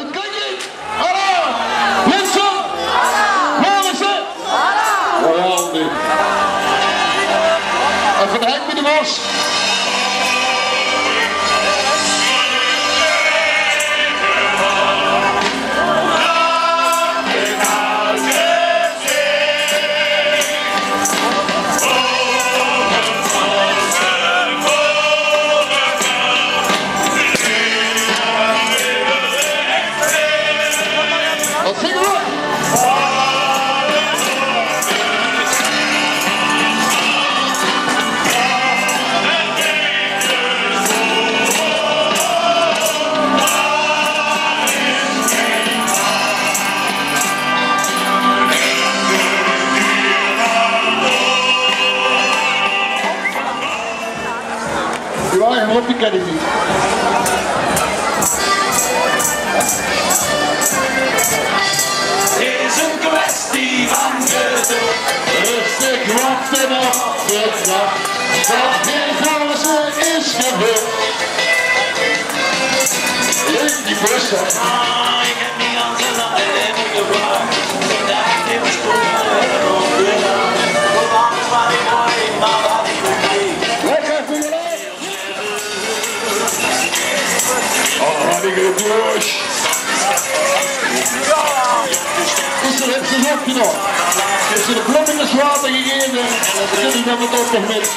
Het klikje! Hallo! Mensen! Oh, nee. Even met de was. Die ken ik niet. is een kwestie van geduld. Rustig wachten op de dag dat geen ganzen is gebeurd. Leuk die bus, martino. Dus de klop in de zwater gegeven en dat nog met.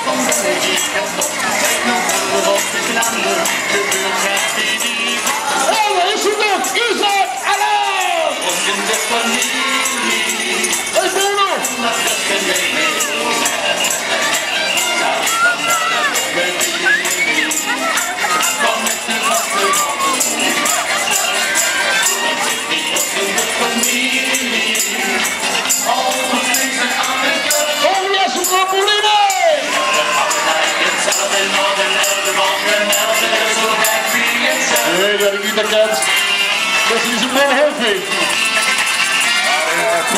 Oh, daar is het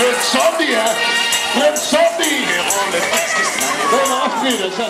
Insomnia! Insomnia! Hvem afslutter så?